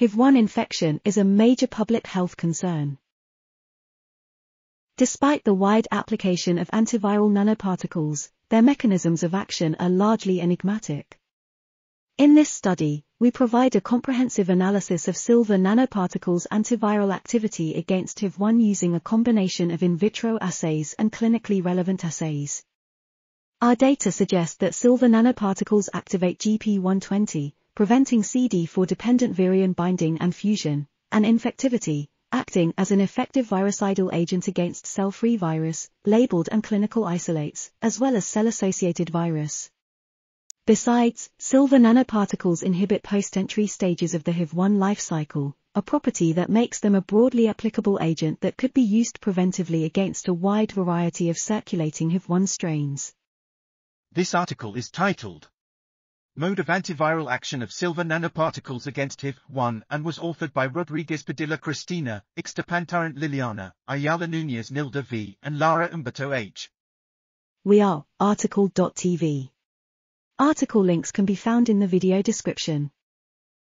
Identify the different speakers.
Speaker 1: HIV-1 infection is a major public health concern. Despite the wide application of antiviral nanoparticles, their mechanisms of action are largely enigmatic. In this study, we provide a comprehensive analysis of silver nanoparticles' antiviral activity against HIV-1 using a combination of in vitro assays and clinically relevant assays. Our data suggest that silver nanoparticles activate GP120, preventing CD4-dependent virion binding and fusion, and infectivity, acting as an effective virucidal agent against cell-free virus, labeled and clinical isolates, as well as cell-associated virus. Besides, silver nanoparticles inhibit post-entry stages of the HIV-1 life cycle, a property that makes them a broadly applicable agent that could be used preventively against a wide variety of circulating HIV-1 strains.
Speaker 2: This article is titled Mode of Antiviral Action of Silver Nanoparticles Against HIV-1 and was authored by Rodriguez Padilla Cristina, Ixtepan Liliana, Ayala Nunez Nilda V. and Lara Humberto H.
Speaker 1: We are RTCL.TV. Article links can be found in the video description.